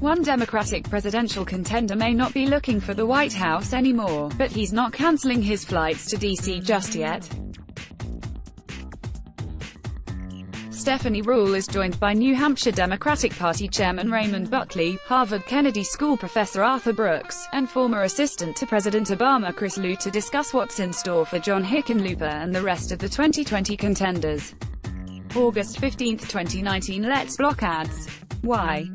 One Democratic presidential contender may not be looking for the White House anymore, but he's not canceling his flights to D.C. just yet. Stephanie Ruhle is joined by New Hampshire Democratic Party Chairman Raymond Buckley, Harvard Kennedy School professor Arthur Brooks, and former assistant to President Obama Chris Lu to discuss what's in store for John Hickenlooper and the rest of the 2020 contenders. August 15, 2019 Let's block ads. Why?